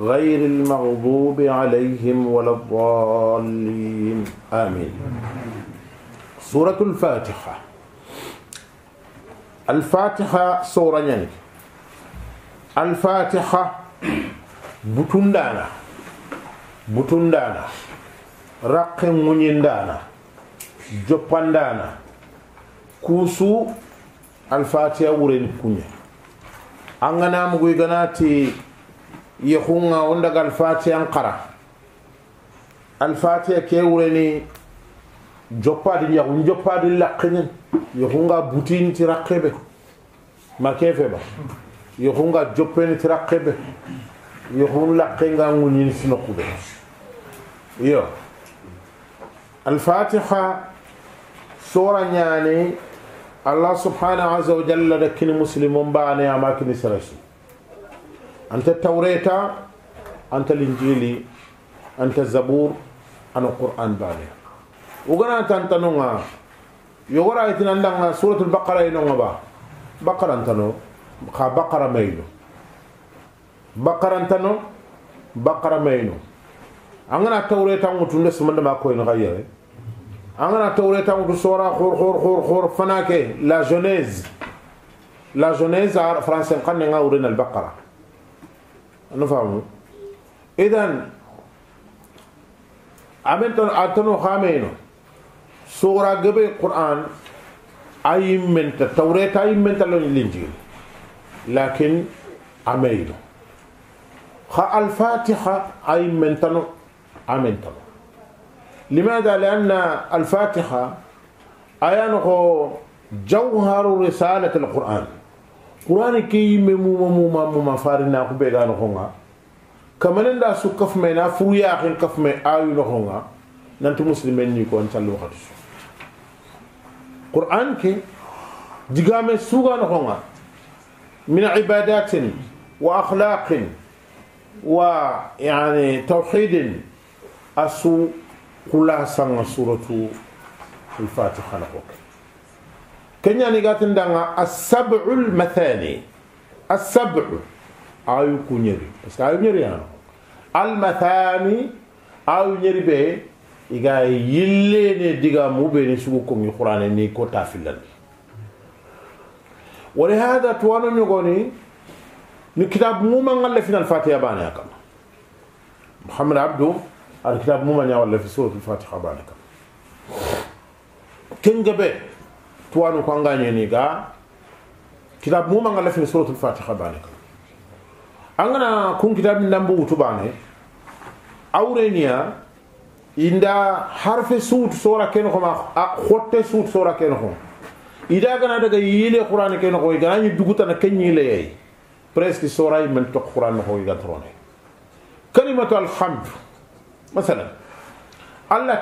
غير المغضوب عليهم ولا الضالين. آمين. سورة الفاتحة. الفاتحة سورة يعني الفاتحة بتندانا بتندانا رق منيندانا جباندانا كوسو الفاتحة ورين كوني أنغنا مغوي غناتي yehunga on daga alfatiha nkara alfatiha ke wureni joppadi yahu joppadi laqqinin yehunga butini ti raqqebe ma kefe ba yehunga joppeni ti raqqebe yehun laqqenga ŋuñini sinokube yo alfatiha sora ñani allah subhanahu aza wa jalla da kini kini serasu أنت التوراة أنت الإنجيل أنت الزبور أنا القرآن بالي وقنا أنت أنت نونا يقرأ يتنا عندنا سورة البقرة ينونا با. بقرة أنت نو. خا بقرة مينو. بقرة أنت نو. بقرة مينو. أنا التوراة أنت نس من ما كوين غيره أنا التوراة أنت سورة خور خور خور خور فناكي. لا جونيز. لا جونيز فرنسا قلنا نورينا البقرة. نفهمه إذن أمنتن أتنو خامينو. سورة قبل القرآن أي من التوراة أي من الإنجيل. لكن أمينو. خا الفاتحة أي من تنو أمنتن لماذا؟ لأن الفاتحة أيانه جوهر رسالة القرآن. Muma farina ko be ga no honga kamanen da su kaf me na furu ya kin kaf me ayu no honga nanti muslimen ni ko on callu wakati qur'an ke digame suga no honga min ibadatin wa akhlaqin wa yani tawhid asu kula sanga suratu كنيا نيغاتن دانا السبع المثاني السبع ايو كونيري بس ايو نيري أنا المثاني ايو نيري بي إيغا يلي ديغا مو بيني سوكو كومي القران ني كو تافلان ولهذا توانا نيغوني ni kitab muma ngalla final fatiha bana yakam muhammad abdu al kitab muma nya wala fi suratul fatiha bana kam ken gabe tuwanu ko nganye ni ga kitab mu ma ngala fi suratul fatiha bane ka angana kun kitab ndambu utubane awreniya inda harfe suut sura ken ko ma khotte suut sura ken ko ida gana daga yile qur'an ken ko gana ni duguta na ken yile yey presque sura yi men to qur'an ko ga trone kalimatu alhamd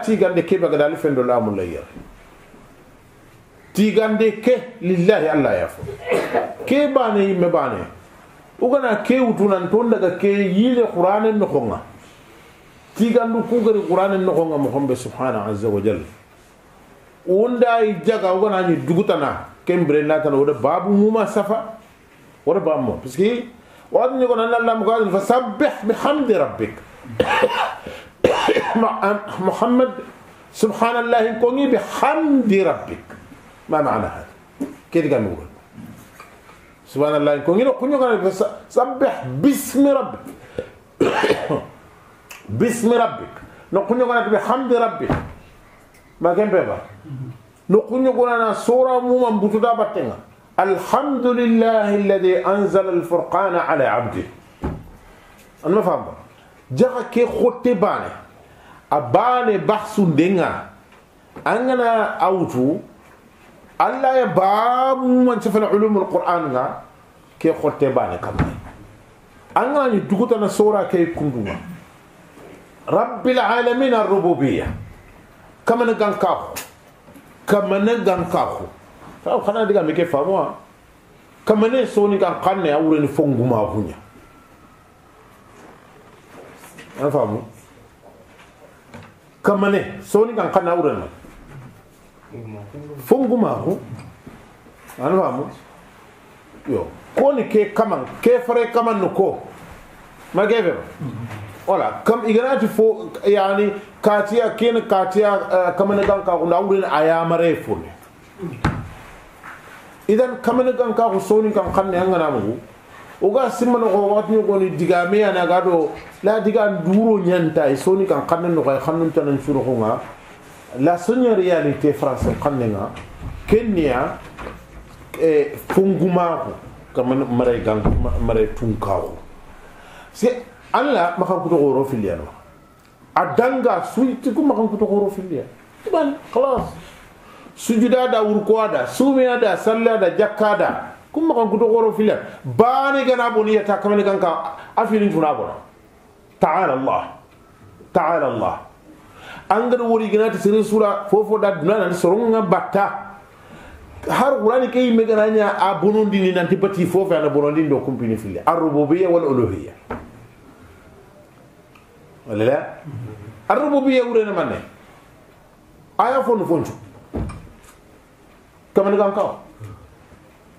تيغان دي كيبا غدال فندو لامو لاير tigande ke lillahi allah yafo ke bane yimme bane ugana ke wutunan ton daga ke yile qur'anen no khonga tigandu kugari qur'anen no khonga mo hombe subhanahu azza wa jalla unda i jaga ugana ni dugutana kembre natana wada babu muma safa wada bammo parce que wadni ko nan allah mugadin fasabbih bihamdi rabbik محمد سبحان الله كوني بحمد ربك ما معنى هذا؟ كيف قال نقول سبحان الله كون يلو كون يقول سبح باسم ربك. باسم ربك. نقول يقول بحمد ربك. ما كان بيبا؟ نقول يقول أنا سورة موما بتدا بتنا الحمد لله الذي أنزل الفرقان على عبده. أنا ما فاهم جاك كي خوتي باني. أباني بحث دينا أنا أوتو ci fana ulumul qur'an nga ke xotte bane kam an ga ni duguta na sura ke kundunga rabbil alamin ar-rububiyya kamana gankaxu kamana gankaxu taw xana diga mi ke famoa kamane soni kan xanne a wureni fongumaxuña an famu kamane soni kan xanne a wurena fongumaxu an famu yo koni ke kaman ke fare kaman no ko ma wala kam iganati fo yani katiya ken katiya kamane gan ka ko ndawren ayamare fune idan kamane gan ka ko soni kan kanne ngana mu oga simman ko wat ni ko ni diga me ana ga do la diga duro nyanta e soni kan kanne no kay khannun tan suru ko nga la seule réalité français kanne nga kenya e funguma ko kamane mare gan mare tunkawo c'est alla makan kuto goro filiya no adanga suyti ku makan kuto goro filiya ban خلاص sujuda da wurko da sumiya da salla da jakka da kun makan kuto goro filiya bani gana boni ya takamani kanka afilin tuna bona ta'ala allah ta'ala allah an gada wuri gina ta sirin sura fofo da dunana soronga batta har qur'ani kay me gana nya a bonondi ni nanti pati fofo ana bonondi do kumpini fili ar-rububiyya wal uluhiyya wala la ar-rububiyya urena manne aya fonu fonchu kaman gan kaw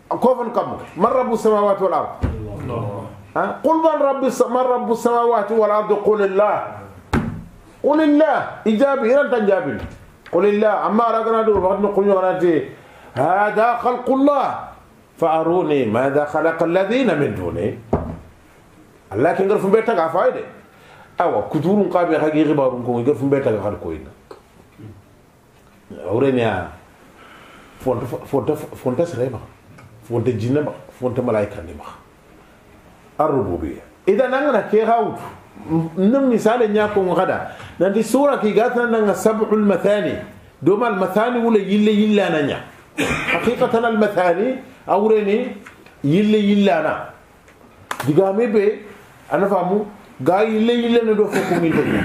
ko fon kam man rabbus samawati wal ard ha qul man rabbus man rabbus samawati wal ard qul allah qul allah ijabi ran tanjabil qul allah amma ragana do waxat no kunyo ranati هذا خلق الله. فأروني ماذا خلق الذين من دونه الله كن غرف بيتك عفايدة. أو كتور قابي حقي غبار كون غرف بيتك خل كوين أورينيا فونت فونت فونت سريما فونت جنة فونت ملايكة نما الربوبية. إذا نحن num misale ñakon gada nanti sura ki gatananga sab'ul mathani domal mathani wula yille yillana ña haqiqatan al mathani awreni yille yillana digame be ana famu ga yille yillana do fo ko ngilto ña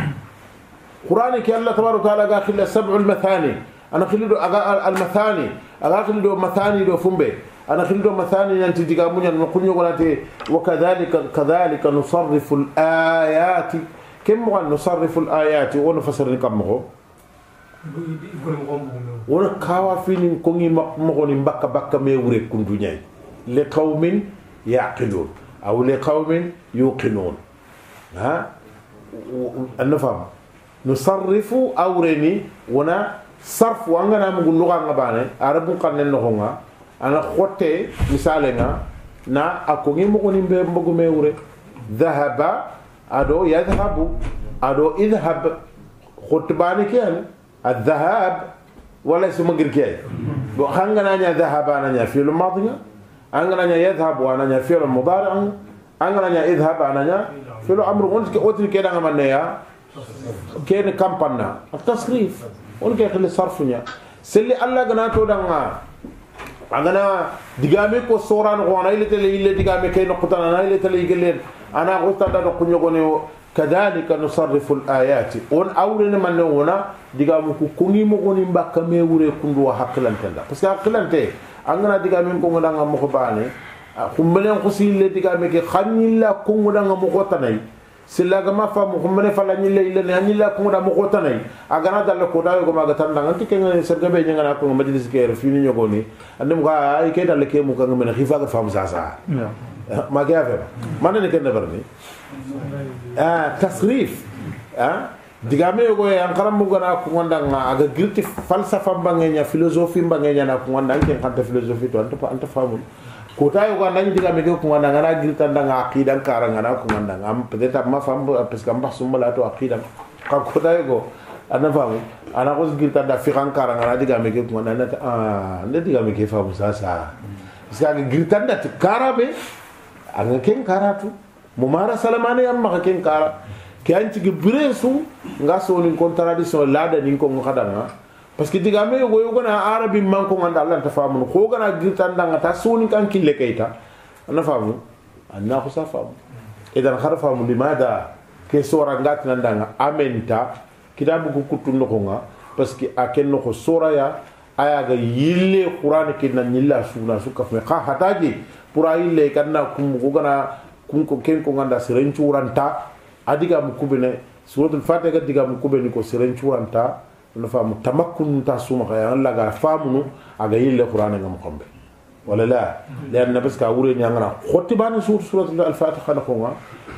qur'ani ki allah tabaraka taala ga khilla sab'ul mathani ana khillido aga al mathani aga khillido mathani do fumbe أنا خلي دو مثاني ننتي دقاموني أنا نقول يقولاتي وكذلك كذلك نصرف الآيات كم نصرف الآيات ونفسر كم fini kongi mogoni mbakka bakka me wure kundu nyai li qaumin yaqilun aw li qaumin yuqinun ha annafam nusarrifu awreni wona sarfu angana mugu luga ngabane arabu kanen no honga ana khotte misale nga na akongi mogoni mbe mbogu me wure dhahaba ado yadhhabu ado idhhab. Khutbani kiyani الذهاب ولا اسم غير وخانغنا نيا ذهب أنا نيا في الماضي انغنا نيا يذهب وأنا نيا في المضارع انغنا نيا اذهب أنا نيا في الامر وانت اوتي كده من نيا كين كامبانا التصريف ونك يخلي صرفنيا سلي الله غنا تو agana digame ko soran ko ana ile tele ile digame kay no qutana ana ile tele igelen ana qutana do kunyo gone كذلك نصرف الآيات on awrene manne wona digamu ko kongi mo goni mbakka me wure kundu hakkilante la parce que hakkilante angana digame ko ngoda ngam ko bane kumbelen ko sille digame ke khanyilla ko ngoda ngam ko tanay silla ga ma famu kumbele fala nyille ile ne anyilla ko ngoda mo ko tanay agana dalla ko dayo ko maga tan nganti ke ngani serga be nyanga ko majlis ke fini nyogoni andum ga ay ke dalla ke mu ka ngam khifa ga famu sasa ma ga fa man ne ken barni ah tasrif ah digame yogo e an karam gona ko gonda nga aga girti falsafa bangenya philosophie bangenya na ko gonda ken kanta philosophie to anta anta famul ko ta yogo nan digame ko ko gonda ngana girta ndanga aqidan karanga na ko gonda am peut-être ma fam parce que am bax sumbala to aqidan ka ko ta yogo ana famu ana ko girta da fiqan karanga na digame ko gonda na ah ne digame ke famu sa sa parce que aga girta da karabe aga ken karatu mumara salamane yam maka ken kara ke anci ge biresu nga so ni contradiction lada ni ko ngada parce que diga me go yugo na arabi man ko nganda Allah ta famu ko gana girtan danga ta so ni kan kille kayta ana famu anna ko sa famu idan har famu limada ke sora ngatina ndanga amenta. Kitabu ku kutun no nga. Parce que a ken no sora ya aya ga yille qur'an ke na nyilla suna suka fe kha hataji pura yille kanna kum ko gana kum ko ken ko nganda siren curanta adiga mu kubene suratul fatiha diga mu kubeni ko siren curanta ولا فام تمكن نتا سوما خيا لا غا فام نو اغا يل القران نغم خمب ولا لا لأن بس كا وري نيا غنا خوتي بان سور سوره الفاتحه نخوما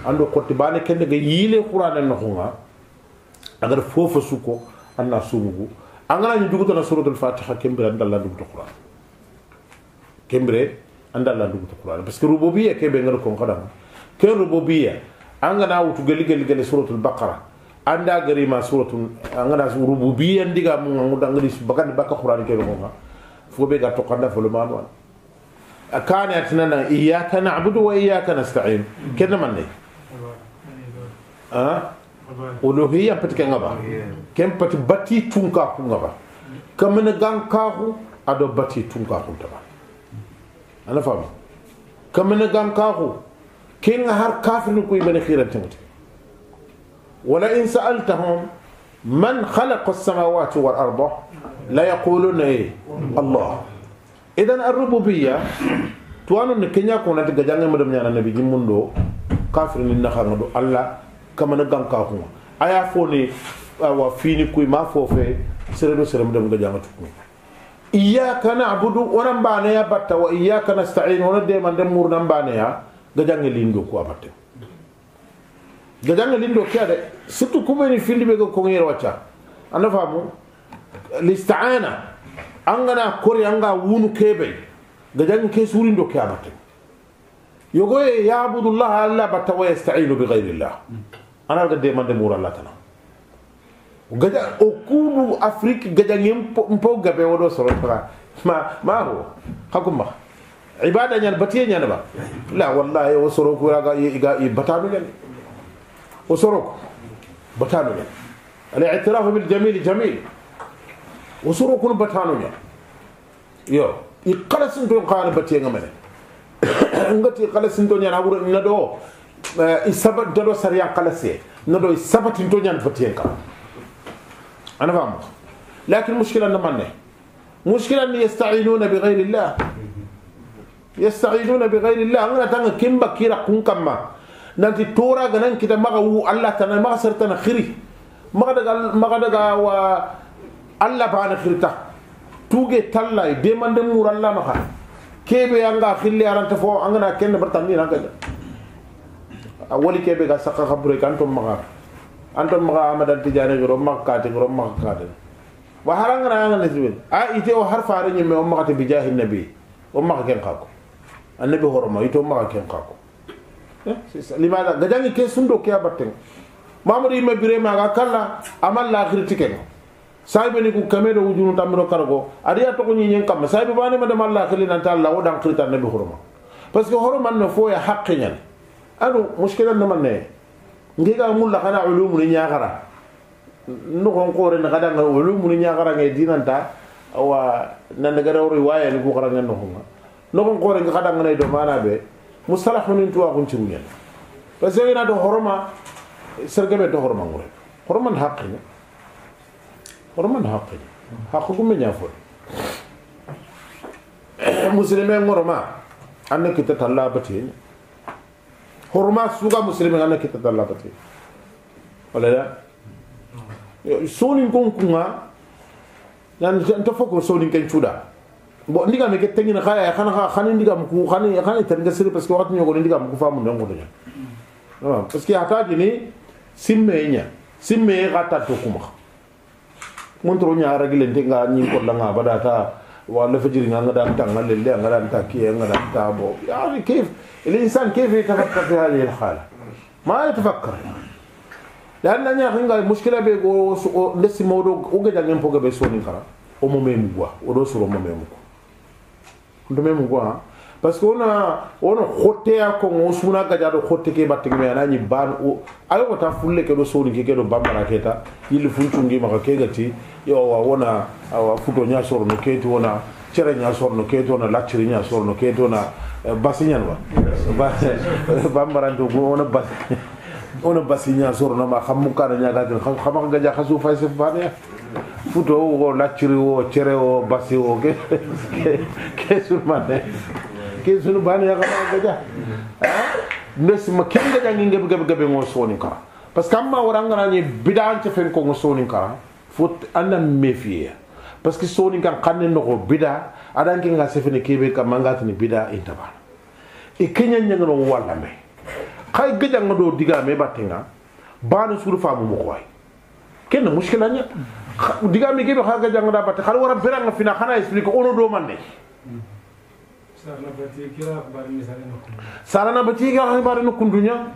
اندو خوتي بان كين غا يل القران نخوما اگر فوف سوكو ان سوغو اغا ني دوغتو نا سوره الفاتحه كيمبر اندال لا دوغتو القران كيمبر اندال لا دوغتو القران بس كي روبوبيه كيمبر نغن كون خدام كي روبوبيه اغا نا وتو گلي گلي گلي سوره البقره anda gari ma suratul angana rububiyya ndiga mu ngudanga di bakandi bakka qur'an ke ko nga fo be ga to kanda fo lo manu كان يتنانا إياك نعبد وإياك نستعين كنا من ني أه ألوهية بتك نغبا كم بت بتي تونكا نغبا كم من غان كاهو أدو بتي تونكا تبا أنا فاهم كم من غان كاهو كين هر كافر نكوي من خيرا تمت ولئن سألتهم من خلق السماوات والأرض لا يقولون إيه الله idan ar-rububiyya tuwanu ne kenya ko nati gajange madam nyana nabi jimundo kafir ni na khanga do alla kama na ganka ko aya fo ni wa fini kuy ma fo fe sere do sere madam gajanga tukku iyyaka na'budu wa nambane ya batta wa iyyaka nasta'in wa de man dem mur nambane ya gajange lindo kede surtout kubeni findi be ko ngere wacca anda famu lista'ana angana kori anga wunu kebe gajan ke surin do kiyamata yogo e yabudu allah alla batta wa yasta'inu bi ghayri allah ana ga de man de mura allah tana gaja o kulu afrique gajan mpo gabe wodo soro tara ma ma ho hakumba ibada nyal batiye nyal ba la wallahi o soro ko raga وسرق. بتانويا الاعتراف بالجميل جميل. وسرق بتانويا يو. يقلسن تون قال بتيه غمنه انغتي قلسن تون يان ابور ندو. آه، اسب دلو سريا قلسي ندو اسب تون يان بتيه كام أنا فاهم لكن المشكلة ان من مشكلة ان يستعينون بغير الله. يستعينون بغير الله. أنا تنكم بكيرا كون كما nanti tora ganan kita maka wu Allah tana maka sertana khiri maka daga maka daga wa Allah bana khirta tuge tallai de mande mur Allah maka kebe anga khilli aranta fo angana kenne bertani nanga awali kebe ga saka khabure kan to maka anton maka amadan tijani ro maka kati ro maka kati wa harangana anga nisbin a ite o harfa re nyime o maka te bijahi nabi o maka ken kako annabi horoma ito maka ken kako Eh, limada ga jangi ke sundo ke abatten mamadou yimme bire maga kala amal lakhiri tikenga saybe ni ku kamedo wujunu tamiro kargo adiya to ko nyen kam saybe bani ma damal lakhiri nan talla o dan khirta nabi horoma parce que horoman no foya haqqi nyen adu mushkilan no manne ngiga mulla kana ulumu ni nyagara no kon kore na kada ulumu ni nyagara ngai dinanta wa nan daga rawri waya ni ku karanga no huma no kon kore ngi kada ngai do mana be. mustalah honin tuwaxun ciruñen parce que ina do horoma sergeɓe do horoma nguren horoman haqine horoman haqine haqu gume ñafone musilime ngoroma anna kita talla bateña horoma suga musilime anna kita talla bateña walaya sonin kon kunga nan ta foko sonin ken cuuɗa bo ndiga me ke tengina khaya khana khani ndiga mu khani khani tan gasiri parce que wakati nyogo ndiga mu famu ndongo nya parce que hata jini simme nya simme gata to kuma montoro ñara gi lente nga ñing ko langa badata wala fajiri nga ngada ta ngale le ngada ta ki ngada ta bo يعني كيف الانسان كيف يتفكر في هذه الحاله ما يتفكر لأن نيا خنغا مشكله بي go ndesi modo o ga jangen poga be soni kara o mo memu gwa o do suro mo memu ko ndo memu gwa parce que ona ona khotte ya ko ngo suna ga jado khotte ke batte me anani ban o ayo ko ta fulle ke do soni ke ke do bambara keta yili funtungi maka ke gati yo wa wona awa futo nya soro no keti wona cere nya soro no keti wona laciri nya soro no keti wona basi nyan wa bambara to go wona bas ono basinya sorno ma xam mukana nyaga gel xam xam nga ja khasu fay se fane futo wo laciri wo cere wo basi wo ke ke sur mane ke sur bane ya xam nga ja ndes ma ken ga jangi ngebe gebe gebe ngo soni kara parce que amma waranga na ni bidan te fen ko ngo soni kara fot anda mefie parce que soni kan kanne no ko bida adan ke nga sefene kebe ka mangati ni bida intaba e kenya nyanga wala me khay gejang do diga me batenga bana suru famu mo koy ken mushkila nya diga mi kebe kha gejang da batte khal wara beranga fina khana explique ono do manne sarana bati ga khibare no kundunya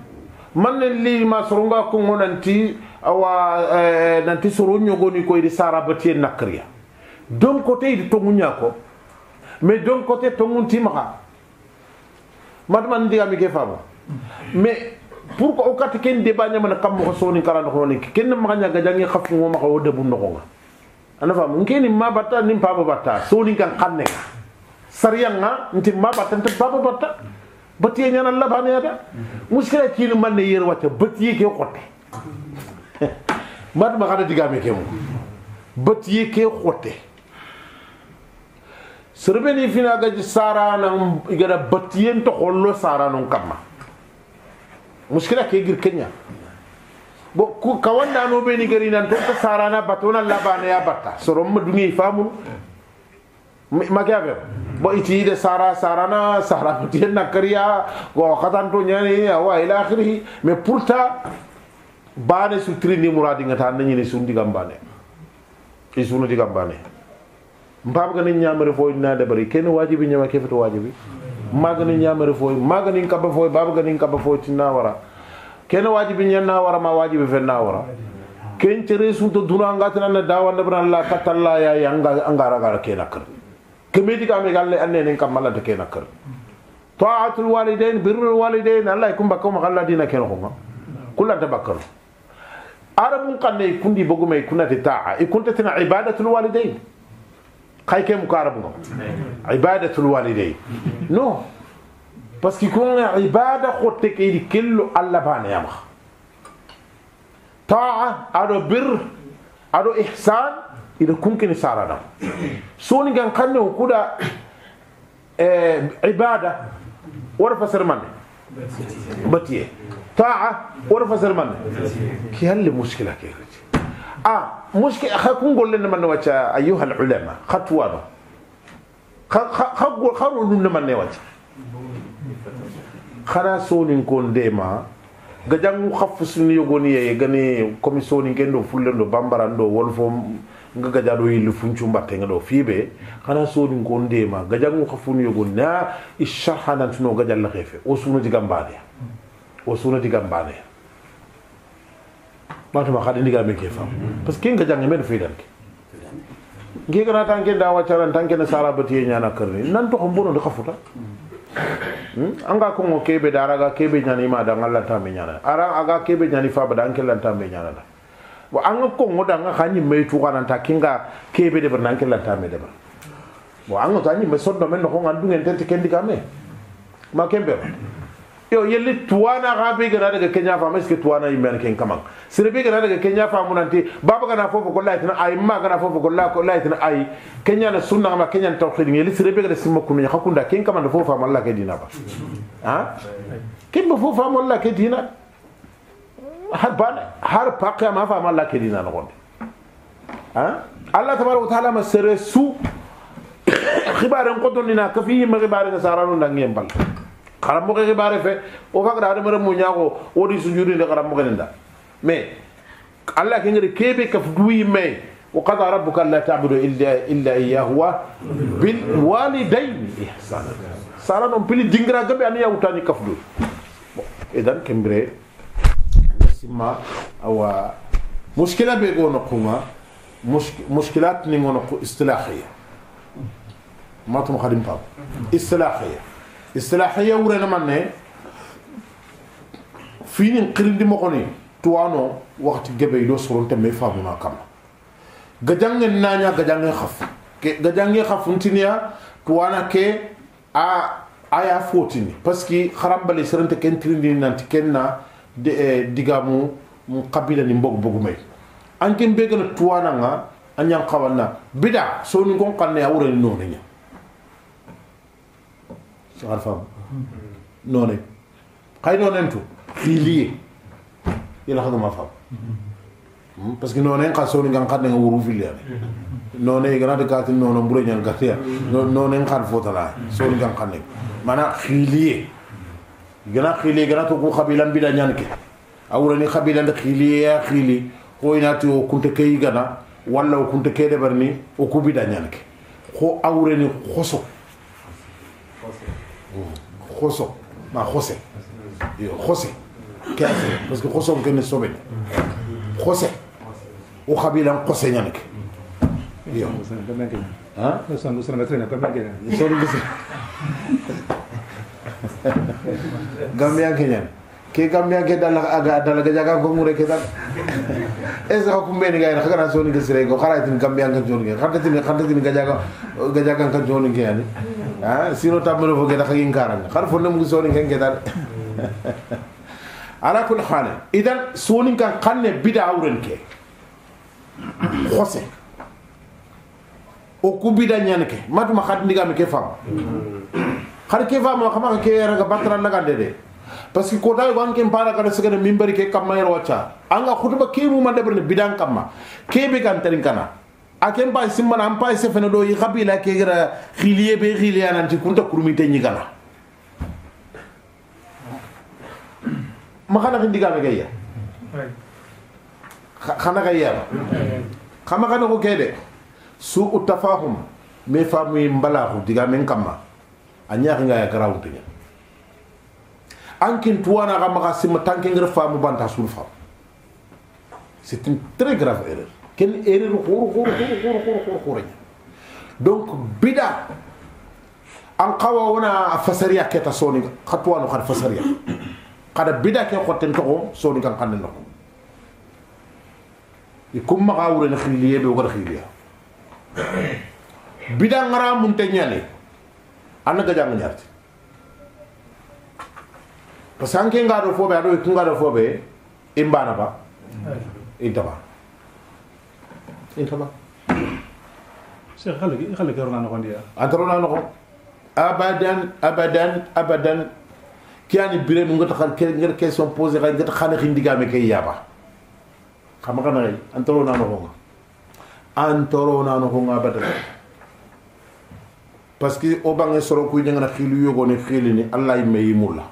manne li ma soronga ko ngonanti awa nanti soro nyogoni ko idi sara bati nakriya don côté idi tongunya ko mais don côté tongunti maka. Matman diga mi ke famo mais pourquoi o kata ken deba ñamana kam moxo soni kara noxono ke ken na maxa ñaga jange xa fungo maxa wo debu noxonga ana faamu nkeni ma batta nin paba batta soni kan xan ne ka sariyanga nti ma batta nti paba batta batiye ñana labaneyata muskila kiinu man ne yer wacca batiye ke xotte matuma xana digame ke mo batiye ke xotte serbeni fina gaji sarana igada batiyen to xollo saranon kamma gari nan to sarana batona labane ya batta sorom ma dungi famu ma ke ave bo iti de sara sarana sara ti na kariya go khatan to nyani wa ila akhirih mais pourtant bane su trini muradi ngata nani ni sundi gambane e sunu di gambane mbab ga ni nyamare fo na de bari ken wajibi nyama ke fato wajibi magani ñamere foy magani kaba foy baba gani kaba foy tinna wara kena wajibi ñanna wara ma wajibi fenna wara ken cere sunto duna ngatina na dawa na bran la katalla ya ya anga angara gara kena kar kemedi ka me galle anne nen kamala de kena kar ta'atul walidain birrul walidain allah kum bakko ma galla dina ken ko kula tabakkar arabun kanne kundi bogume kunati ta'a ikunta tina ibadatul walidain kay ke mukarabu ngam ibadatul walidain no parce que kon ibada khotte ke di kello alla bana yama ta'a ado bir ado ihsan ida kunkini sarana soni gan kanne kuda eh ibada wara fasar man batiye ta'a wara fasar a mushkil xa kungolle ne manne wacca ayuha al ulama xa tuwano xa rolun ne manne wacca xana sonin kon ndema gajangu xa fusini yogoni yeye gani comme soninken do fullen do bambaran do won fo nga gaja do yilli funcu mbattenga ɗo fiiɓe xana sonin kon ndema gajangu xa funi yogoni na i sharhanantuno gajallaxe fe o suno diga mbaneya o suno diga mbaneya matuma khadi ndiga me ke fam parce que nga jangi me do fidan ke ngi kana tanke da wacaran tanke na sara bati nyana karni nan to mbono de khafuta anga ko ngo kebe daraga kebe nyani ma da ngalla ta me nyana ara aga kebe nyani fa bada anke lan ta me nyana da wa anga ko ngo da nga khani me tu kana ta kinga kebe de barnan ke lan ta me de ba wa anga tani me soddo men ko ngandu ngen tete kendi kame ma kembe yo yelli tuwana ga be gara daga kenya fa mais que tuwana yimen ken kamang sire be gara daga kenya fa munanti baba gana fofo ko laytina ay ma gana fofo ko la ko laytina ay kenya na sunna ma kenya tawhid yelli sire be gara simma kunu ya hakunda ken kamanda fofa ma Allah ke dina ba ha ken ba fofa ma Allah ke dina har ba har paqa ma fa ma Allah ke dina no gonde ha Allah tabaraka wa taala ma sere su khibaren ko donnina ka fi ma khibaren saranu ndangem bal karammo ke bare fe o fa da mara mu nyaago o di sujudi de karammo ke nda mais allah ke ngari kebe ka duyi me wa qada rabbuka alla ta'budu illa illa iyyahu wa bil walidayn ihsana sara non pili dingra gabe an yawtani kafdu idan kembre simma awa mushkila be go no kuma mushkilat ni ngono istilahiyya ما تم خادم باب اصطلاحيه اصطلاحيه ورنا من فين قرندي مقوني توانو وقت جبي لو سرون تمي فامنا كم gajang nanya gajang khaf ke gajang khaf untinia tuana ke a aya fotini parce que kharambali serente ken trindi nanti kenna digamu qabila ni mbog bogu may be gana tuwana nga anyan kawanna bida so ni gon kanne awre nonu xadu ma fam parce que nonen ka so ni gan kanne nga wuru filiye nonen gana de katin nono mbure nyal gatiya nonen kan fotala so ni gan kanne mana filiye gana khili gana to ko khabila bida nyanke awrani khabila nda khili ya khili ko inati o kunte kay gana walla o kunte kede barni o ku bida nyanke ko awrani khoso khoso ngene sobe khose o khabila khose nyanke yo ha so no so na trena pa mangena so Gambia kenyan ke Gambia ke dal aga dal ga jaga ko mure ke dal es ko kumbe ni gayna khagana soni ke sire ko khara tin Gambia kan joni ke khata tin khata tin ga jaga ga jaga kan joni ke yani ha sino tamro fo ke da khagin karanga khar fo nem soni ke ke dal ala kul hal idan soni kan kanne bida awren ke khose o ku bida nyan ke matuma khat ndiga me ke fam har ke fama kama ke raga batra laga dede parce que ko tay wan ke para kada segene mimbari ke kamma yero wacha anga khutba ke mu ma debre bidan kamma ke be kan tarin kana aken bay simmana am pay se fene do yi khabila ke gara khiliye be khiliya nan ti kunta kurmi te nyi kana ma khana khindi ga me gaya khana gaya khama kana ko kede su utafahum me famu mbala ko diga men kamma a ñaaxinga ya garawunteña ankin tuwana xa maxa sima tanke ngir faamu banta sul faam c'est une très grave erreur ken erreur xuru xuru xuru xuru xureña donc bida an xawa wona a fasariya keta soni xa tuwano xad fasariya xada bida ke xotten toxo soni kan xanne noxo i kum maxa wurene xiliye be wogada xiliya bida ngara munte ñane anna gajanga ñarti parce que anke ngado fobe ado ku ngado fobe imbana ba intaba cheikh xale xale ke rona noxondi ya antarona noxo abadan abadan abadan kiani bire nu ngata xal ngir question poser xa ngata xana xindigame ke yaba xama xana xey antarona noxo antarona noxo abadan parce que o bange soro ku nyanga khilu yogo ne khili ni allah yimme yimulla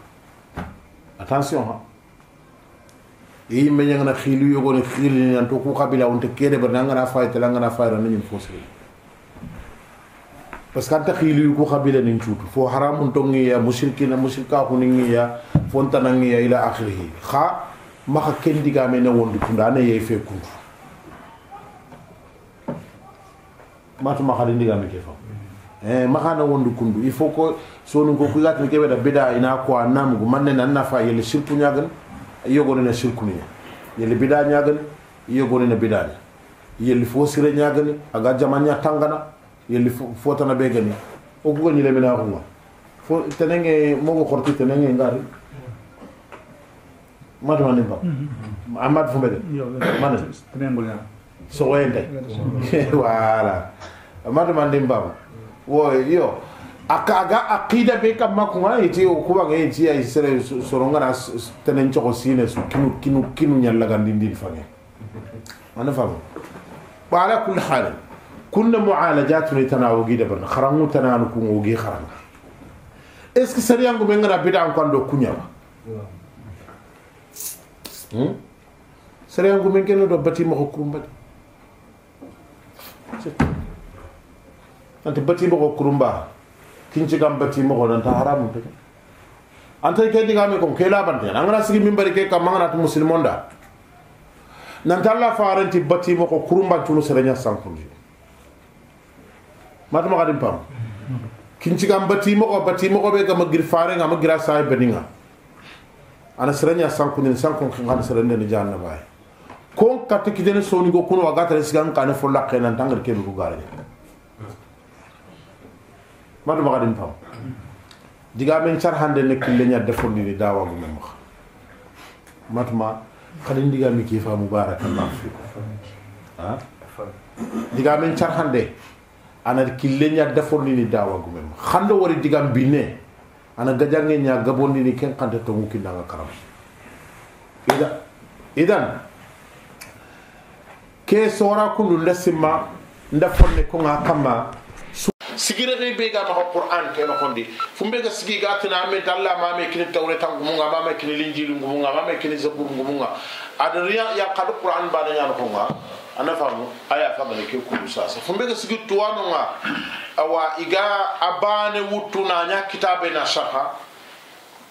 attention ha yimme nyanga khilu yogo ne khili ni anto ku kabila on te kede ber nanga na fayta langa na fayra ni fosri parce que anta khilu ku kabila ni chutu fo haramun to ngi ya mushrikina mushrika ku ni ya fonta na ngi ya ila akhirih kha maka kendiga me ne wondi tunda na ye fe kundu matu maka dindiga me ke fa eh makana wondu kundu il faut que sonu ko ku gatni kebe da bida ina ko anam gu manne nan nafa yele shirku nyagan yogonena sirkunuña yelli biɗa ñagani yogonena biɗani yelli fo sire ñagani aga jamaña tangana yelli fotana ɓe gani o kuga ñilemina xunga fo tenenge mogo xorti tenenge ngari. Matamani ba a mat fo mbede mane soxoyente voilà matamandin bama wo yo. Aka aga aqida be kam makuma iti o kuba nge iti ay sere soronga na tenen choko sine su kinu kinu kinu nyalla gandi ndin fange ana fam wala kul hal kunna mu'alajat ni tanawugi de ban kharangu tananu ku ngogi kharanga est ce que sari yangu benga bida ko ando kunya hmm sari yangu men keno do bati mo ko kumbati nanti bati mogo kurumba kinci gambati mogo nanta haramun tege anta ke digame kon ke labanten angana sigi mimbari ke kamma nganati musilmon da nanta alla farenti bati mogo kurumbancunu serenya sankundi matuma kadin pam kinci gam bati mogo bati mogo be gama gir fare ngama gira sai beninga ana serenya sankundin sankun ngana serenya ni jahannaba ay kon katte kidene soni go kuno wagata sigan kane folla kenan tangar kebe ko garade madu magadin pam diga men char hande ne kille nya defondi ni dawa gu men max matma kadi ndiga mi kifa mubarakallahu fikum ha diga men charhande ana kille nya daforni ni dawa gumem khando wori diga binne ana gajange nya gabondi ni ken kanta to muki nanga karam ida idan ke sora kundu ndesima ndafonne ko nga kama sigire be be ga ma qur'an ke no kondi fumbe ga sigi ga tina me dalla ma me kini tawre tangu mu nga ma me kini linjil ngu nga ma me kini zabur ngu nga adriya ya qad qur'an ba da nyano ko nga ana famu aya fa ne ke kulu sasa fumbe ga sigi tuwano nga awa iga abane wutu na nya kitabe na shaha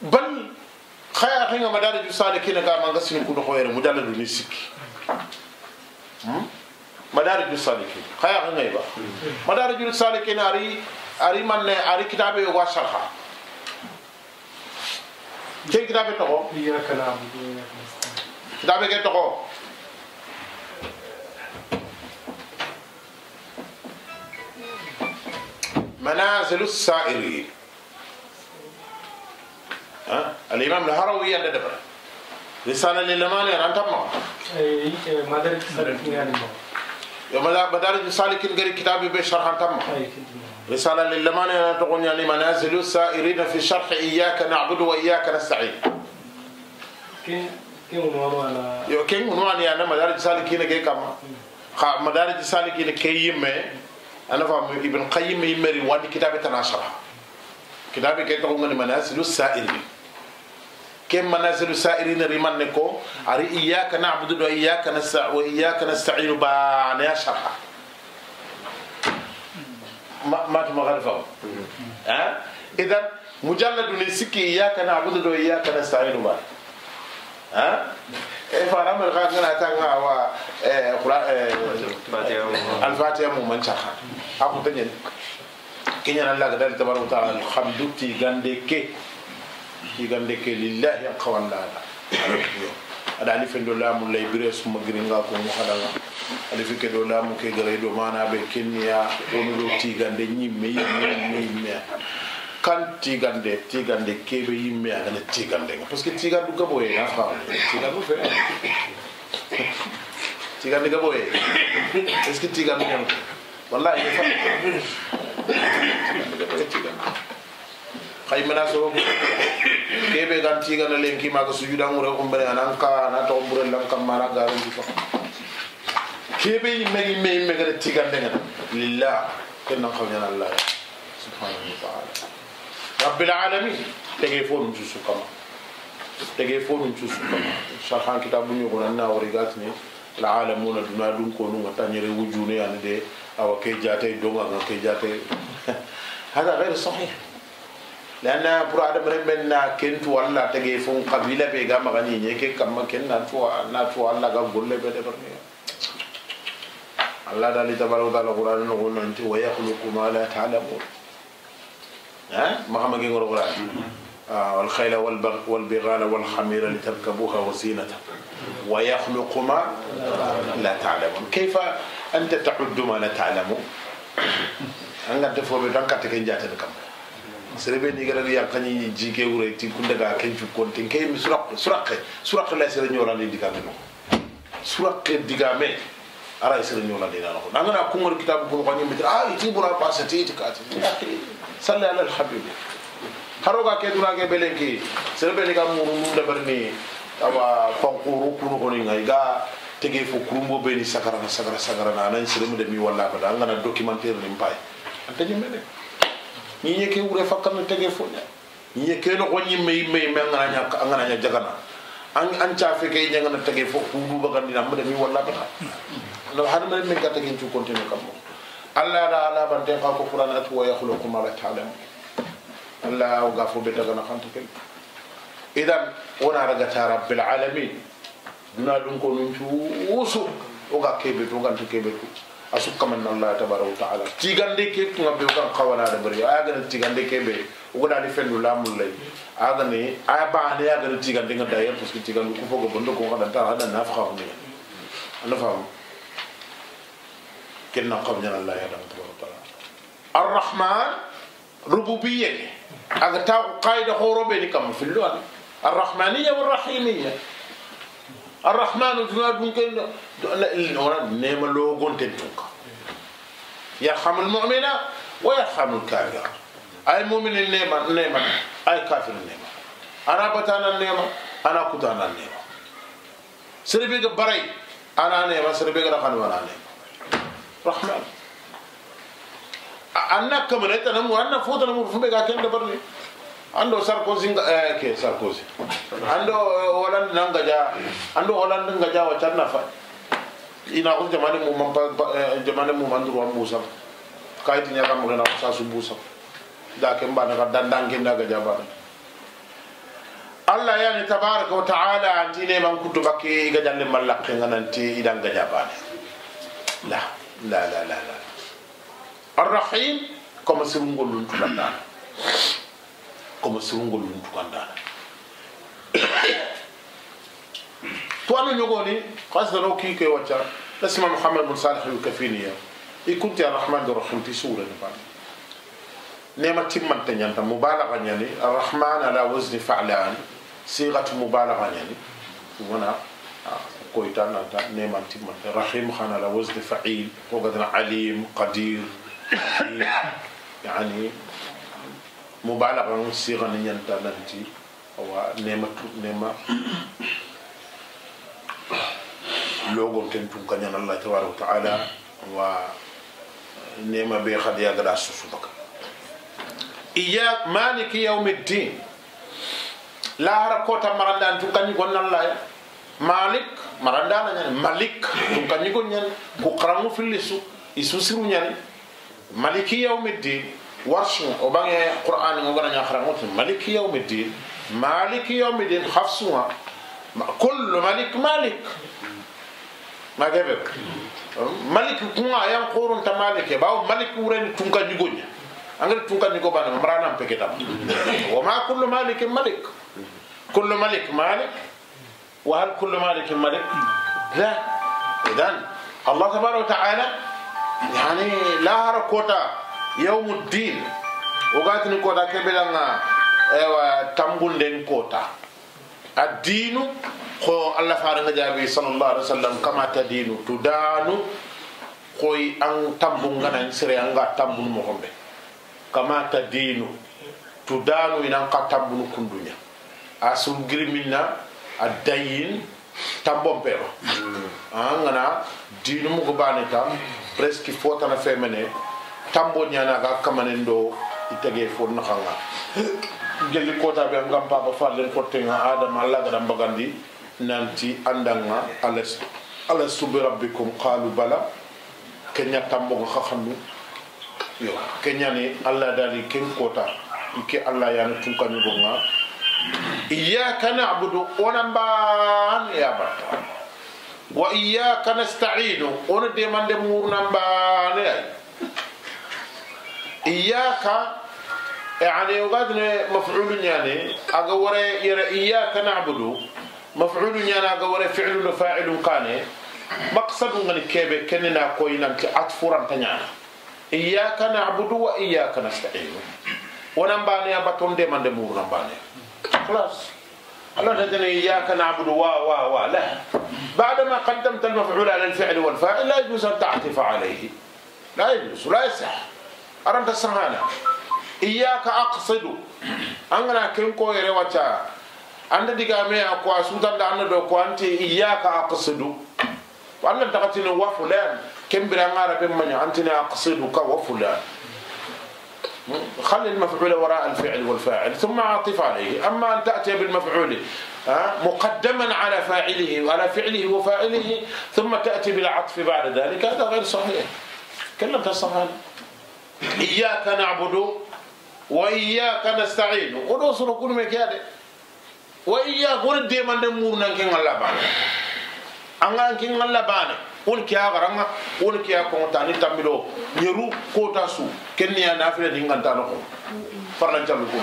bal khaya hinga madari ju sale kina ga manga sinu kudo hoyere mujalladu ni sikki مدارج السالكين خيا غنيبا مدارج السالكين أري أري من أري كتابه شرحه كي كتابه تقو كتابه كي تقو منازل السائرين ها؟ الإمام الهروي يدبر رسالة للماني رانتما أي مدارج السالكين يعني ما. يوم مدارج السالكين غير كتابي بشرح تم. رسالة للمان تقول يعني منازل السائرين في شرح إياك نعبد وإياك نستعين. كين كين ونوانو أنا. عنوان يعني مدارج السالكين كي كما خا مدارج السالكين كي يمه أنا فاهم ابن قيم يمري وادي كتاب تناشرها. كتابي كي تقول يعني منازل السائرين. كم منازل السائرين ريمان نكو أري إياك نعبد وإياك نستعين وإياك نستعين. بان شرحه ما ما تمغرفه ها؟ اذا مجلد نسكي إياك نعبد واياك نستعين بها ها؟ إيه فرام الغاغنا تاغا وا الفاتحة مو من شاخ اكو تنين. كينيا الله قدر تبارك وتعالى الحمد تي تي غانديكي لله قوان لا ada ali fendo lamu lay bire suma giringa ko mo hadanga ali fike do lamu ke gare do mana be kenya onu do tigande nyimme yimme yimme kan tigande tigande kebe yimme aga na tigande parce que tigande gabo e na fa tigande fe tigande gabo e est ce que tigande nyam wallahi fa khay mena so kebe gan tiga na lenki maga sujuda ngure umbere ananka na to umbere lankam mara di fa kebe yimme yimme yimme ga tiga ndenga lillah kenna khawnya allah subhanahu wa ta'ala rabbil alamin tege fonu jusu kama tege fonu jusu kama sharhan kitabu ni ko na wori gatni العالمون دنا دون كونو متانيري وجوني يعني دي أو كي جاتي دونغا كي جاتي هذا غير صحيح لأن برا عدم رمنا كنت والله تجيفون قبيلة بيجا مغني يجيك كم كن نتوا نتوا الله كم قل لي بده برمي الله ده اللي تبارك الله القرآن نقول أنت ويخلق ما لا تعلمون ها ما هم جين القرآن الخيل والبغال والحمير لتركبوها وزينة ويخلق ما لا تعلمون كيف أنت تعد ما لا تعلمون أنا تفهم بدرك تكين جاتنا كمان serebe ni gara ya kani jike wure ti kunde ga ken ju kon tin kay mi surak surak surak la sere nyora ni digame no surak digame ara sere nyora ni na ngana ko ngor kitab ko ko nyimbi ah iti bura pasati iti kati salli ala al habib haroga ke dura ke belenki serebe ni ga muru mun da barni awa konkuru kunu ko ni ngai ga tege fo kurumbo be ni sagara sagara sagara na nan sere mu de mi walla ko da ngana documentaire ni mpay anta nyimbe ni nye ke wure fakkan tege fo nya nye ke no gonyi me me me ngana nya ngana nya jagana an an cha fe ke nya ngana tege fo ku du bagan dina mu de mi walla bata no har me me ka tege ci kontinu kam alla da ala ban ka ko qur'an at wa yakhluqu ma la ta'lam alla ga fo be daga na khanta ke idan wona raga ta rabbil alamin duna dun ko nun cuusu o ga kebe to gan to kebe to asukka man allah tabaraka wa taala tigande ke ko be kan kawana da bari aya gan tigande ke be o ga dali fendu lamul lay aga ne aya ba ne ya gan tigande nga dayer parce que tigande ko fogo bondo ko ga ta hada naf khaw ne ana fam ken na ñana allah ya da tabaraka wa taala arrahman rububiyya aga ta ko qaida horobe ni kam fil luwan الرحمانية والرحيمية الرحمن تنا دون كن نيما لوغون تنتوكا يرحم المؤمن ويرحم الكافر أي مؤمن النيمة نيمة أي كافر النيمة أنا بتانا النيمة أنا كتانا النيمة سربيك بري. أنا نيمة سربيك رخان وأنا نيمة رحمن. anna kamane tanamu anna fota namu fumbe ga kende barni ando sarkozy eh, ke sarkozy ando hollande nanga ja ando hollande nga ja wacanna fa ina ko jamane mu man jamane mu man duru musa kayti nya kam ngana sa su busa da ke mbana ka dandan ke ndaga ja bana Allah yani tabaraka wa ta'ala anti ne man kutu bakke ga jalle mallak ngananti idan ga jabane la la la la la الرحيم كما سرنغول لنتو komo sirungol num tukandana توا نيغوني خاص دارو كي كي واتا اسم محمد بن صالح الكفيني اي كنت يا رحمن الرحيم في سوره نبال نيما تيمان تنيان تا مبالغه نياني الرحمن على وزن فعلان صيغه مبالغه نياني وأنا كويتا نتا نيما تيمان رحيم خان على وزن فعيل وقدر عليم قدير يعني مبالغه صيغه نيان تا نتي أو نيمة نيمة لوغو كنتم كان الله تبارك وتعالى و نيمة بيخد يا غدا سوسوبك. إياك مالك يوم الدين. لا ركوتا مرندان تكاني قلنا الله مالك مرندان يعني مالك تكاني قلنا كقرامو في اللسو يسوسرو يعني. مالك يوم الدين. ورش وبني القرآن وبني أخرموت ملك يوم الدين. مالك يوم الدين حفصها. كل ملك مالك. ما جابك؟ ملك كما يام قرون تمالك باو ملك ورين تونكا نيغونيا أنغير تونكا نيغو بانا مرانا بكتام وما كل مالك ملك. كل ملك مالك. وهل كل مالك ملك؟ لا. إذن الله تبارك وتعالى يعني لا هركوتا. يوم الدين. وقاتني كوتا كبلنا ايوا تامبوندن كوتا الدين خو الله فارغ جابي صلى الله عليه وسلم كما تدين تدان خوي ان تامبونغانا سري انغا تامبون موخمبه كما تدين تدان ان ان تامبون كندونيا اسون غريمينا الدين tambon pero. Angana dinu mu ko bane tam presque fotana femene tambo ñana ga kamanen do itage fo naxanga gelli kota be ngam papa fallen kottenga adama allah gada mbagandi nanti andanga alas ala subi rabbikum qalu bala kenya tambo ga xaxandu yo kenya ni allah dali ken kota ike allah yana tunkani gonga iyyaka na'budu onan ban ya batta wa iyyaka nasta'inu on de mande murnan ban ay إياك يعني وقدنا مفعول يعني أقول يرى إياك نعبد. مفعول يعني أقول فعل وفاعل كان. مقصد من كيف كننا كوينا أطفورا تنيانا إياك نعبد وإياك نستعين. ونباني أبطون دي من دمور نباني خلاص. الله تجني إياك نعبد وا وا وا. لا. بعدما قدمت المفعول على الفعل والفاعل لا يجوز أن تعطف عليه. لا يجوز لا يصح. aranta sahana iyyaka aqsidu angana ken ko yere wacha anda diga me ko asutan da anda do ko anti iyyaka aqsidu wallan takatini wa fulan kembira ngara be manya antini aqsidu ka wa fulan خلي المفعول وراء الفعل والفاعل ثم عطف عليه أما أن تأتي بالمفعول مقدما على فاعله وعلى فعله وفاعله ثم تأتي بالعطف بعد ذلك هذا غير صحيح كلمة الصحيح إياك نعبد وإياك نستعين سنو كون مكيادة وإياك ون دي من دمور نكين الله بان أنغا نكين الله بان won kiya garanga won kiya ko tani tamilo nyeru ko tasu kenya nafile di nganta no ko farna jalu ko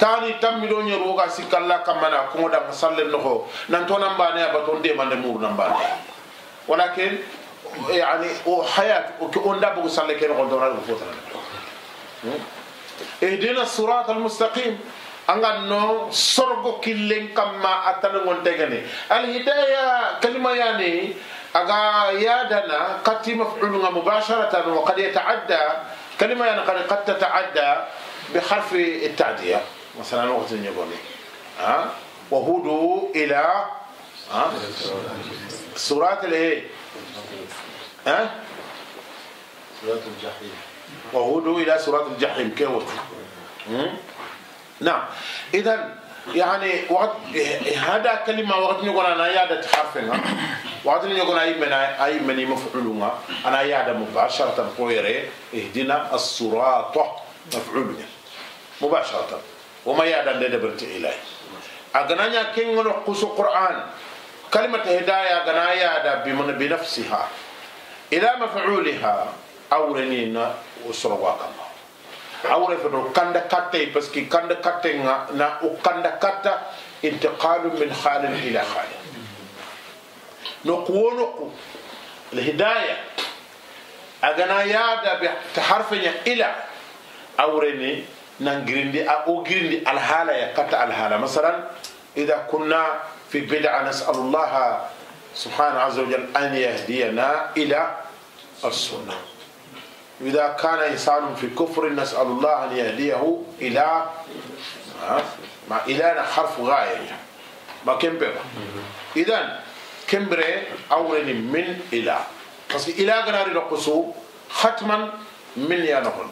tani tamilo nyeru ga sikalla kamana ko da salle no ko nan to nan bane ba ton de man de mur nan bane walakin يعني وحياة وكون دابو صلى كين قدر على الفوتر اهدنا الصراط المستقيم. ان نو سرغو كيلين كما اتنغون تغني الهداية كلمة يعني أغا يادنا قد مفعول مباشرة وقد يتعدى. كلمة يعني قد تتعدى بحرف التعدية. مثلا وقت نيغوني. ها؟ وهدوا إلى ها؟ سورات الإيه؟ ها؟ سورات الجحيم. وهدوا إلى سورات الجحيم. كيف نعم. إذا يعني وقت هذا كلمة وقت نقول أنا يادة حرفنا. وقت نقول أي من أي من مفعولنا. أنا يادة مباشرة قويرة. اهدنا الصراط مفعول مباشرة. وما يادة دبرت إليه أغنى كين قص القرآن. كلمة هداية بمن بنفسها. إلى مفعولها. أورنينا. وسروا كما awre fedo kanda katte parce que kanda katte nga na o kanda katta intiqalu min halin ila halin no kuwono ku الهداية أجنا يادا بتحرفنا إلى أورني نانجريندي أو جريندي الحالة يكتا الحالة مثلا إذا كنا في بدعة نسأل الله سبحانه عز وجل أن يهدينا إلى السنة إذا كان إنسان في كفر نسأل الله أن يهديه إلى ما إلى حرف غاية ما كم بقى إذن كمبري أولني من إلى. بس إلى غناري نقصو ختما من يا نقول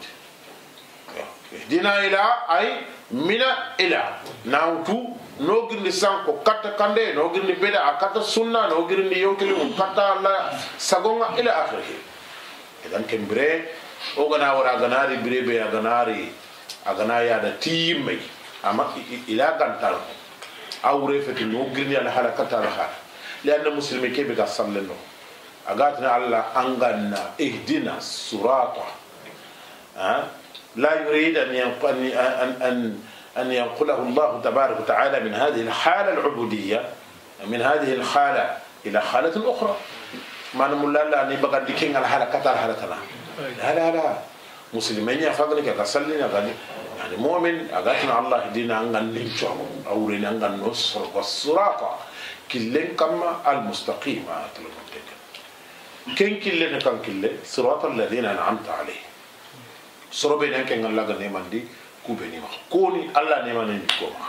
اهدنا إلى أي من إلى. ناوتو نوغر لسانكو كتا كندي نوغر لبدا كتا سنة نوغر ليوكلم كتا لا سغونا إلى آخره. Idan ken bire o gana wara ganari bire be a ganari a gana ya da timmai amma ila gantar awre feti no girni ala hala kata ala hala lianna muslimi ke be ga sallen no agatna alla anganna ihdina surata ha la yurid an yanqani an an أن ينقله الله تبارك وتعالى من هذه الحالة العبودية من هذه الحالة إلى حالة أخرى mana mulalla ni baga dikin al hala katar hala tana hala hala muslimin ya fagni ka kasalli na gani yani mu'min agatna allah dina ngan nin chomo awre na ngan nusr wasrata killen kama al mustaqima atul ken kille ne kan kille sirata alladhina an'amta alayhim sorobe ne ken allah ga ne mandi kube ni ma koni allah ne mani ko ma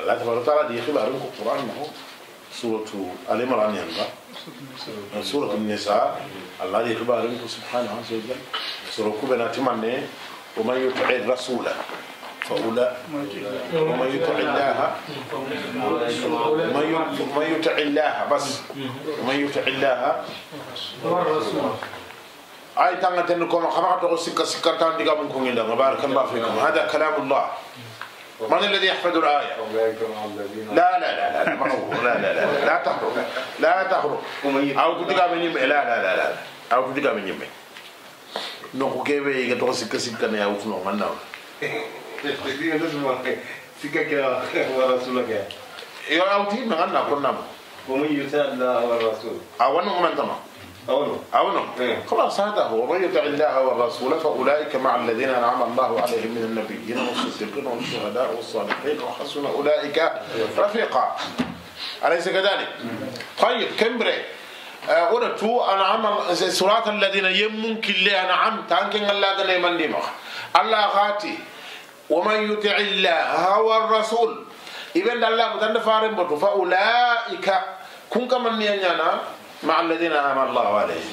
allah tabaraka taala di khibarun ko qur'an no suratu al-imran yanga سورة النساء. الله يخبر سبحانه عز وجل سورة كبنا تمنى ومن يطع الرسول فأولى ومن يطع الله ومن يطع الله بس. ومن يطع الله. أي تانا تنكم خمسة سكة سكة تان ديكم كونين بارك الله فيكم. هذا كلام الله. من الذي يحفظ الآية؟ لا لا لا لا لا ما هو لا لا لا لا تحرق لا تحرق أو تدقى من يمي لا لا لا لا أو تدقى من يمي نوكو كيبي يغتو سكة سكة نيا وفنو من ناو سكة كده ورسولك يا أو تي من أنا كنا ومن يطع الله والرسول أولا من تمام أولو أولا خلاص هذا هو. ومن يطع الله والرسول فأولئك مع الذين أنعم الله عليهم من النبيين والصديقين والشهداء والصالحين وحسن أولئك رفيقا. أليس كذلك؟ طيب كمبري. ورتو أنعم سورة الذين يمكن لي أنعم تانكين الله غني من دماغ الله غاتي. ومن يطع الله والرسول. إذن الله متند فارم بطو. فأولئك. كن كمن ينانا مع الذين أنعم الله عليهم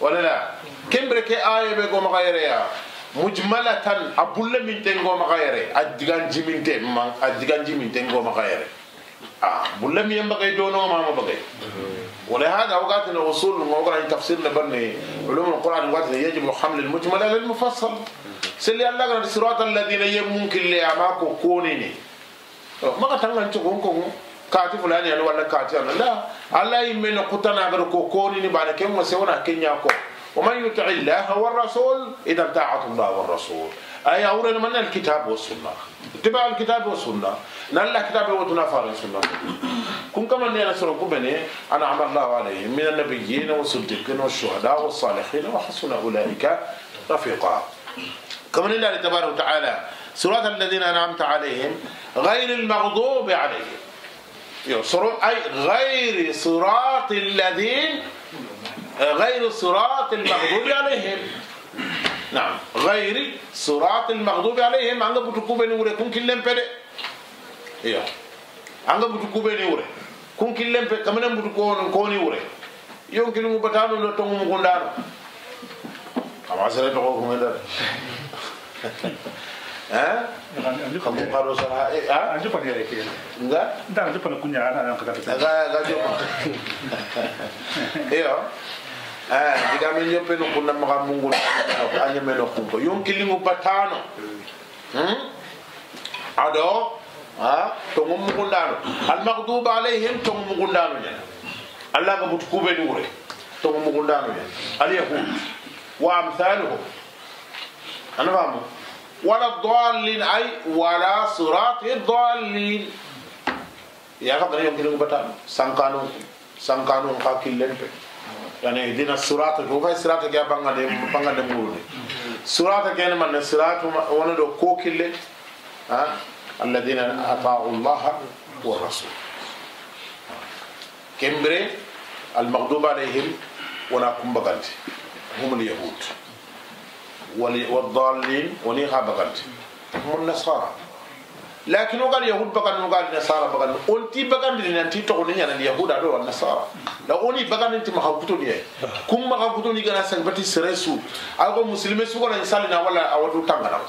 ولا لا؟ كم بركة آية بيقوم غيرها؟ مجملة أبولا من تنقو مغيرة أدغان جمين تم أدغان جمين تنقو مغيرة آه بولا من ينبغي دونه ما مبغي ولهذا أوقات الوصول وقرأ تفسير لبني علوم القرآن وقت يجب حمل المجمل على المفصل سلي الله قال صراط الذين يمكن لأماكو كونيني. ما قتلنا نتقون كون. Kati fulani yani wala kati ana la alla yimme kutana gar ko koni ni bana ken wase wana kenya ko. اذا طاعه الله والرسول اي اورن من الكتاب والسنة اتباع الكتاب والسنة نال الكتاب وتنافر السنة كن كما نينا سركو بني أنا عمل الله عليهم من النبيين والصديقين والشهداء والصالحين وحسن اولئك رفيقا كما الله تبارك وتعالى صراط الذين أنعمت عليهم غير المغضوب عليهم صراط أي غير صراط الذين غير صراط المغضوب عليهم. نعم غير صراط المغضوب عليهم. عند بتكو بني وره كون كلم بده يا عند بتكو بني وره كون كلم بده كمان بتكو كون وره يوم كلمه بتانو لو تومو مكون دار كما سره تو كون دار gundano ama sere to ko ngenda eh kamu karo sara eh ah anju pa dia ke nga nda anju pa kunya ana ka kata ga ga jo iyo eh diga men yo peno kunna ma mungu ko anya meno kunko yon kilingu batano hmm ado ha to mum gundano al ولا الضالين أي ولا صراط الضالين. يا فقر يوم كيلو بتاع سانكانو سانكانو خاكي لنت. يعني يدينا الصراط هو هاي الصراط جا بانغ دم بانغ دم بول الصراط كأنه من الصراط وأنا لو كوكي لنت. ها؟ الذين أطاعوا الله والرسول كمبري المغضوب عليهم ولا كم بغلت هم اليهود. والضالين وني خابغانت هم النصارى لكن وقال يهود بقى وقال النصارى بقى أنتي بقى من أنتي تقولين يعني اليهود أدو النصارى لو أني بقى أنتي ما كم ما كنا سنبتي سرسو أو مسلمين سوى الإنسان ولا أودو تانغنا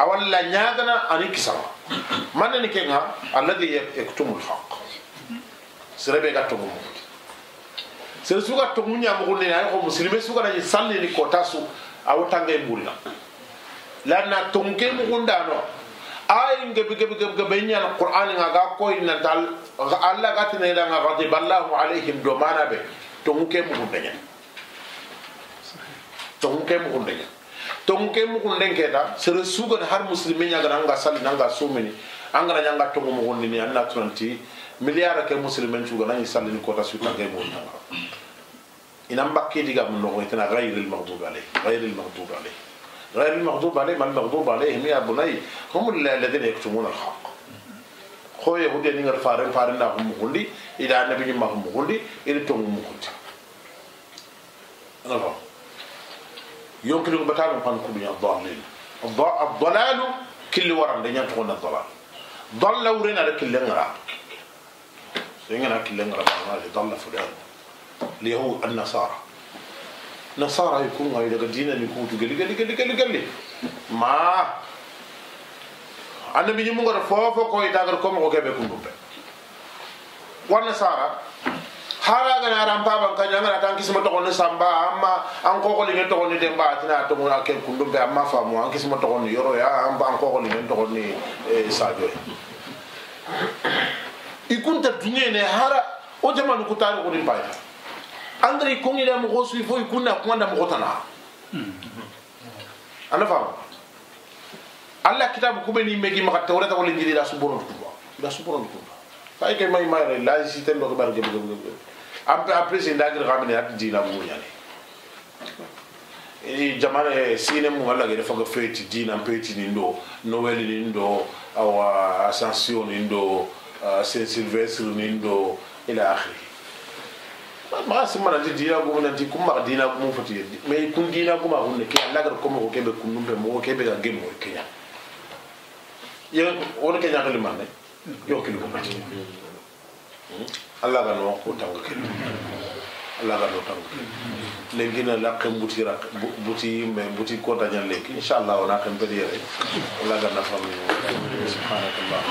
أولا نياغنا أني كسرا من أني كنا الذي يكتم الحق سربي كتم سرسو كتم نيا مغني أيها مسلمين سوى الإنسان اللي أو تانغي مولنا لأن تونكي مغندانو ay ngebe gebe gebe gebe nyana qur'an nga ga ko inna dal alla ga tine da nga ghadib allah alaihim do mana be to nke mu gundanya to nke mu gundanya to nke mu gunden ke da sere suga har muslimin nya ga nga sal nga sumini anga nya nga to mu gundini anna tunti miliyara ke muslimin suga nan sal ni ko ta su ta ge mbakke diga mun no itana ghayril maghdubi alayhi ghayril maghdubi alayhi غير المغضوب عليهم المغضوب عليهم يا بني هم الذين يكتمون الحق. خو يهودي ني غير فارن فارن هم مغندي إلى النبي ما هم مغندي إلى توم مغندي أنا فاهم. يمكن ان بتعلم عن كل الضالين. الضلال كل ورا دنيا تكون الضلال. ضل ورنا لكل نغرا سيغنا كل نغرا ما ضل فلان. اللي هو النصارى nasara يكون mo kebe kundu be wa nasara hara ga na ram baba kan nyanga tan kisma to ne samba amma an ko ko linge to ni de ba tina to mo akel kundu be amma fa mo an kisma to ni yoro ya am ba an ko ko linge to ni sajo ikunta dunye ne hara o jamanu kutari ko ni bayta angari kongi la mo su fo kunna ko nda mo tana ana fam alla kitabu ko be ni megi ma tawrata wala njiri la suboro ko la suboro ko fay ke may may la ten do bar gebe gebe après après c'est ndagir xamne ak dina bu ñane e jamana sine mu wala ge fa ga feti dina peti ni ndo noel ni ndo awa ascension ni ndo saint sylvestre ni ndo ila akhiri ma si mana ti dina gumu nanti kum ma dina gumu fati me kun dina gumu hun ne ke Allah gar ko mo ke be kun numbe mo ke be ga gemo ke nya yo won ke nya ko liman ne yo ke ko fati Allah ga no ko taw ke Allah ga no taw le gina la kam buti rak buti me buti ko ta nyalle inshallah ona kan be yere Allah ga na fam subhanakallah